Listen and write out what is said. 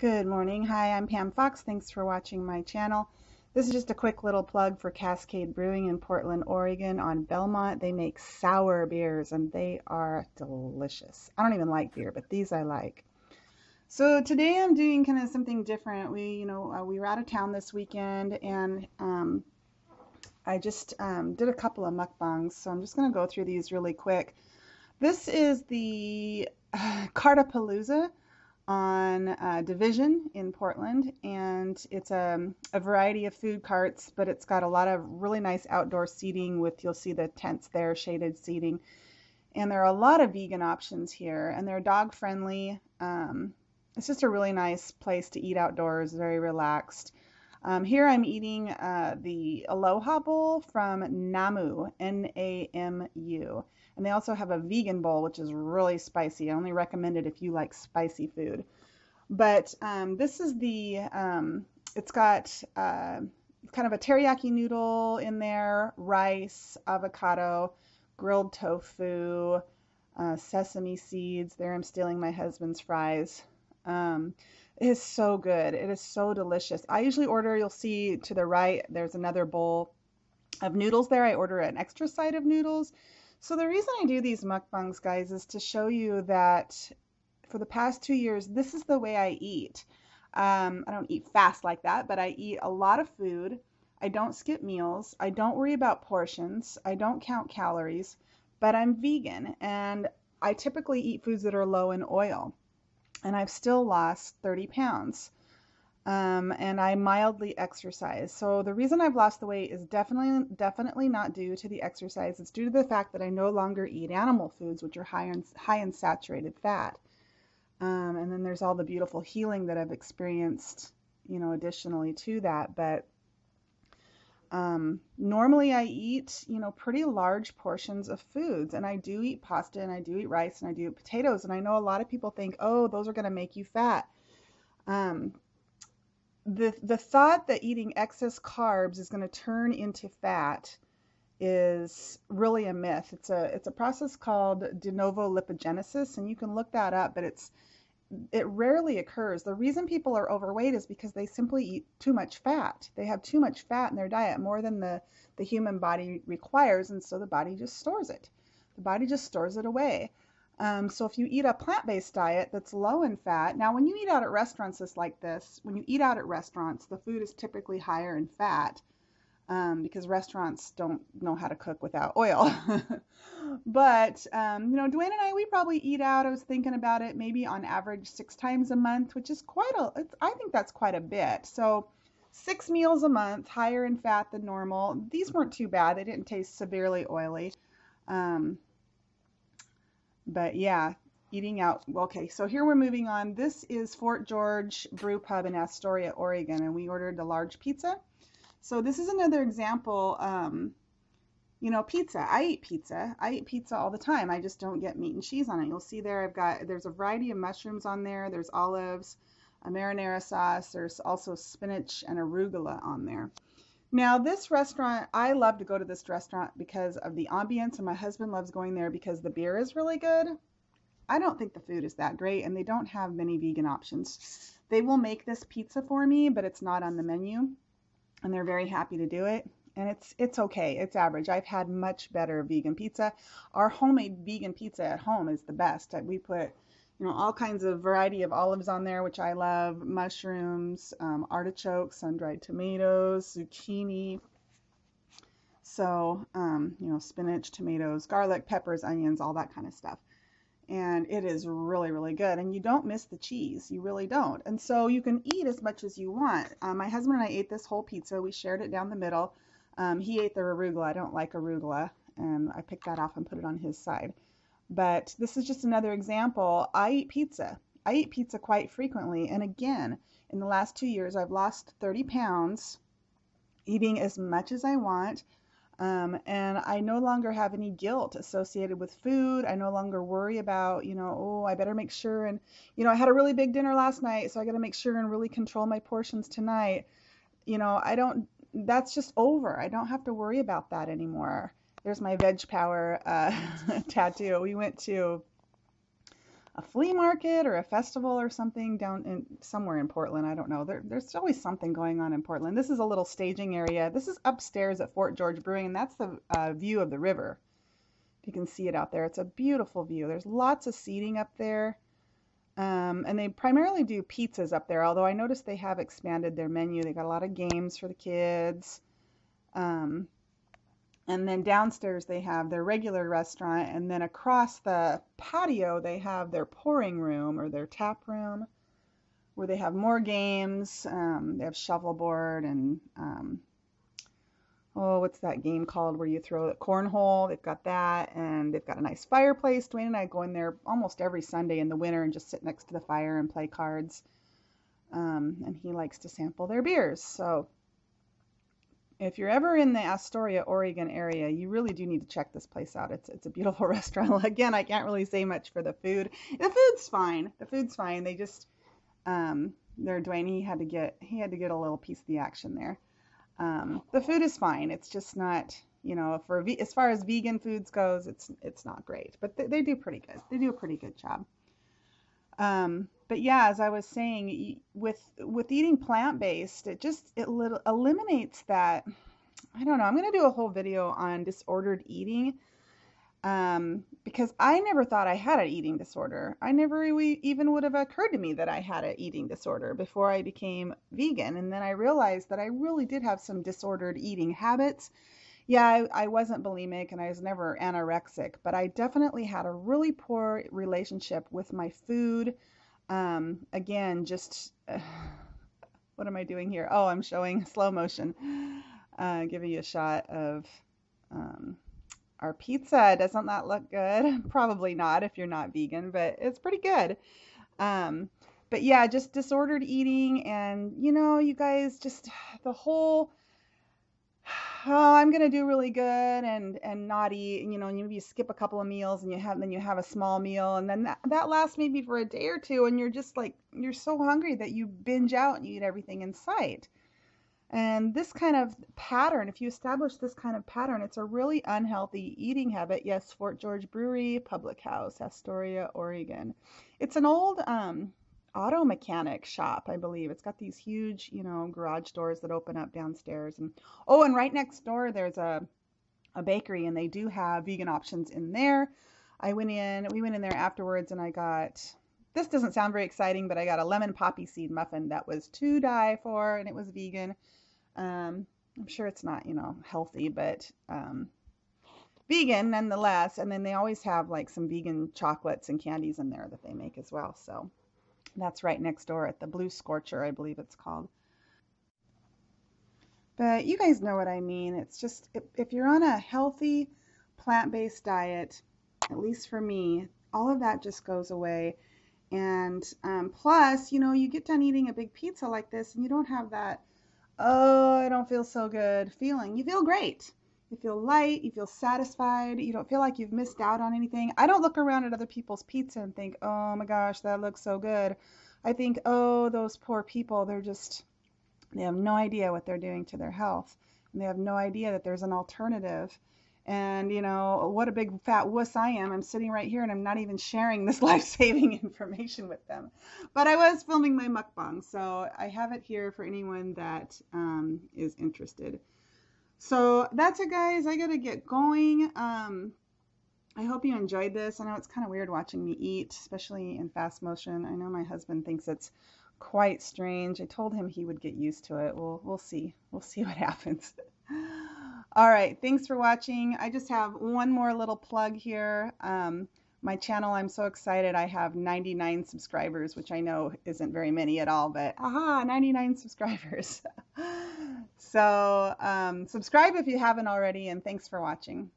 Good morning. Hi, I'm Pam Fox. Thanks for watching my channel. This is just a quick little plug for Cascade Brewing in Portland, Oregon on Belmont. They make sour beers and they are delicious. I don't even like beer, but these I like. So today I'm doing kind of something different. We, you know, uh, we were out of town this weekend and um, I just um, did a couple of mukbangs. So I'm just going to go through these really quick. This is the uh, Cart-a-palooza on uh, Division in Portland, and it's a, a, variety of food carts, but it's got a lot of really nice outdoor seating with, you'll see the tents there, shaded seating. And there are a lot of vegan options here, and they're dog friendly. Um, it's just a really nice place to eat outdoors, very relaxed. Um, here I'm eating uh, the Aloha Bowl from Namu, N-A-M-U. And they also have a vegan bowl, which is really spicy. I only recommend it if you like spicy food. But um, this is the, um, it's got uh, kind of a teriyaki noodle in there, rice, avocado, grilled tofu, uh, sesame seeds. There I'm stealing my husband's fries. Um, it is so good. It is so delicious. I usually order, you'll see to the right, there's another bowl of noodles there. I order an extra side of noodles. So the reason I do these mukbangs, guys, is to show you that for the past two years, this is the way I eat. Um, I don't eat fast like that, but I eat a lot of food. I don't skip meals. I don't worry about portions. I don't count calories, but I'm vegan and I typically eat foods that are low in oil and I've still lost 30 pounds. Um, and I mildly exercise. So the reason I've lost the weight is definitely definitely not due to the exercise. It's due to the fact that I no longer eat animal foods, which are high in high in saturated fat. Um, and then there's all the beautiful healing that I've experienced, you know, additionally to that. But um, normally I eat, you know, pretty large portions of foods and I do eat pasta and I do eat rice and I do eat potatoes. And I know a lot of people think, oh, those are going to make you fat. Um, the, the thought that eating excess carbs is going to turn into fat is really a myth. It's a, it's a process called de novo lipogenesis and you can look that up, but it's, it rarely occurs. The reason people are overweight is because they simply eat too much fat. They have too much fat in their diet, more than the, the human body requires, and so the body just stores it. The body just stores it away. Um, so if you eat a plant-based diet that's low in fat, now when you eat out at restaurants just like this, when you eat out at restaurants, the food is typically higher in fat um, because restaurants don't know how to cook without oil. but um, you know, Dwayne and I, we probably eat out. I was thinking about it, maybe on average six times a month, which is quite a. I think that's quite a bit. So six meals a month, higher in fat than normal. These weren't too bad. They didn't taste severely oily. Um, but yeah, eating out. Okay, so here we're moving on. This is Fort George Brew Pub in Astoria, Oregon, and we ordered a large pizza. So this is another example. Um, you know, pizza. I eat pizza. I eat pizza all the time. I just don't get meat and cheese on it. You'll see there I've got, there's a variety of mushrooms on there. There's olives, a marinara sauce. There's also spinach and arugula on there. Now this restaurant, I love to go to this restaurant because of the ambience and my husband loves going there because the beer is really good. I don't think the food is that great and they don't have many vegan options. They will make this pizza for me, but it's not on the menu and they're very happy to do it. And it's it's okay. It's average. I've had much better vegan pizza. Our homemade vegan pizza at home is the best. We put you know all kinds of variety of olives on there which i love mushrooms um, artichokes sun-dried tomatoes zucchini. So um, you know spinach tomatoes garlic peppers onions all that kind of stuff and it is really really good and you don't miss the cheese you really don't. And so you can eat as much as you want. Um, my husband and i ate this whole pizza we shared it down the middle. Um, he ate the arugula i don't like arugula and i picked that off and put it on his side. But this is just another example. I eat pizza. I eat pizza quite frequently and again in the last two years i've lost 30 pounds eating as much as i want um, and I no longer have any guilt associated with food. I no longer worry about, you know, oh, I better make sure. And, you know, I had a really big dinner last night, so I got to make sure and really control my portions tonight. You know, I don't, that's just over. I don't have to worry about that anymore. There's my Veg Power uh, tattoo. We went to a flea market or a festival or something down in somewhere in Portland. I don't know. There, there's always something going on in Portland. This is a little staging area. This is upstairs at Fort George Brewing, and that's the uh, view of the river. You can see it out there. It's a beautiful view. There's lots of seating up there. Um, and they primarily do pizzas up there, although I noticed they have expanded their menu. They got a lot of games for the kids. Um, and then downstairs they have their regular restaurant, and then across the patio they have their pouring room or their tap room, where they have more games. Um, they have shovelboard and um, oh, what's that game called where you throw the cornhole? They've got that, and they've got a nice fireplace. Dwayne and I go in there almost every Sunday in the winter and just sit next to the fire and play cards. Um, and he likes to sample their beers. So if you're ever in the Astoria, Oregon area, you really do need to check this place out. It's it's a beautiful restaurant. Again, I can't really say much for the food. The food's fine. The food's fine. They just um, there, Dwayne, he had to get he had to get a little piece of the action there. Um, the food is fine. It's just not, you know, for as far as vegan foods goes, it's it's not great, but they, they do pretty good. They do a pretty good job. Um, but yeah, as I was saying, with with eating plant based, it just it little eliminates that. I don't know. I'm gonna do a whole video on disordered eating um, because I never thought I had an eating disorder. I never even would have occurred to me that I had an eating disorder before I became vegan. And then I realized that I really did have some disordered eating habits. Yeah, I, I wasn't bulimic and I was never anorexic, but I definitely had a really poor relationship with my food. Um, again, just uh, what am I doing here? Oh, I'm showing slow motion, uh, giving you a shot of. Um, our pizza. Doesn't that look good? Probably not if you're not vegan, but it's pretty good. Um, but yeah, just disordered eating and you know, you guys just the whole oh, I'm gonna do really good and and not eat. You know, and you skip a couple of meals and you have then you have a small meal and then that, that lasts maybe for a day or two and you're just like you're so hungry that you binge out and you eat everything in sight. And this kind of pattern, if you establish this kind of pattern, it's a really unhealthy eating habit. Yes, Fort George Brewery, Public House, Astoria, Oregon. It's an old um, auto mechanic shop, I believe. It's got these huge, you know, garage doors that open up downstairs. And oh, and right next door there's a a bakery, and they do have vegan options in there. I went in, we went in there afterwards, and I got this doesn't sound very exciting, but I got a lemon poppy seed muffin that was to die for, and it was vegan. Um, I'm sure it's not, you know, healthy, but um, vegan nonetheless. And then they always have like some vegan chocolates and candies in there that they make as well. So that's right next door at the Blue Scorcher, I believe it's called. But you guys know what I mean. It's just if, you're on a healthy plant based diet, at least for me, all of that just goes away. And um, plus, you know, you get done eating a big pizza like this and you don't have that oh, I don't feel so good feeling. You feel great. You feel light, you feel satisfied, you don't feel like you've missed out on anything. I don't look around at other people's pizza and think, oh my gosh, that looks so good. I think, oh, those poor people, they're just, they have no idea what they're doing to their health. And they have no idea that there's an alternative and you know what a big fat wuss I am. I'm sitting right here and I'm not even sharing this life-saving information with them. But I was filming my mukbang, so I have it here for anyone that um, is interested. So that's it, guys. I gotta get going. Um, I hope you enjoyed this. I know it's kind of weird watching me eat, especially in fast motion. I know my husband thinks it's quite strange. I told him he would get used to it. We'll we'll see. We'll see what happens. All right, thanks for watching. I just have one more little plug here. Um, my channel, I'm so excited. I have 99 subscribers, which I know isn't very many at all, but aha, 99 subscribers. so um, subscribe if you haven't already, and thanks for watching.